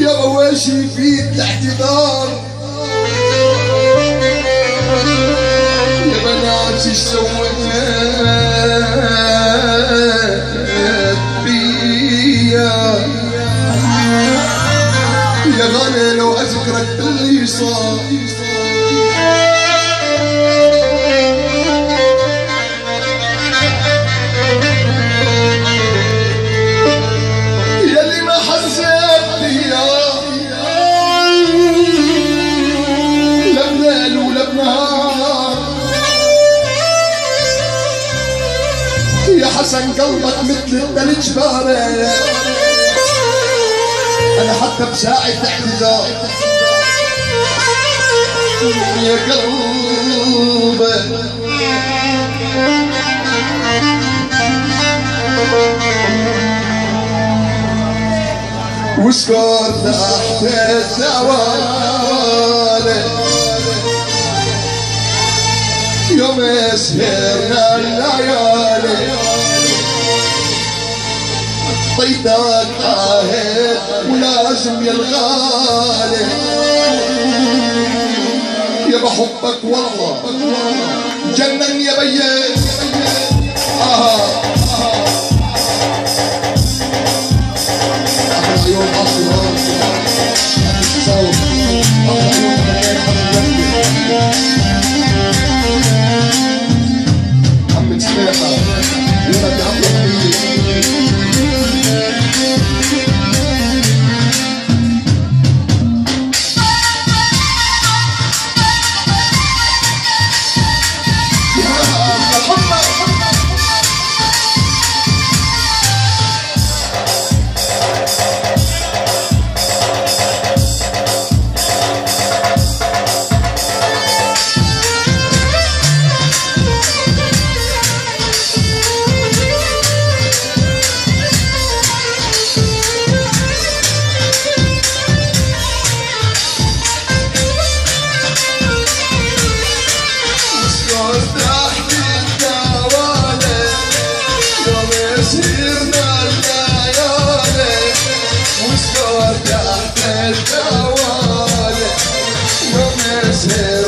يا مواشي في الاعتذار يا بنات إيش سويت بيا يا غالي لو أذكرك باللي صار. حسن قلبك مثل الثلج بارد. أنا حتى بساعة اعتذار يا قلبي. وسكر تحت الزوال. يوم سهرنا الليالي طيتك عاهد ولازم يا الغالي. يا بحبك والله. جنن يا بيي Yeah.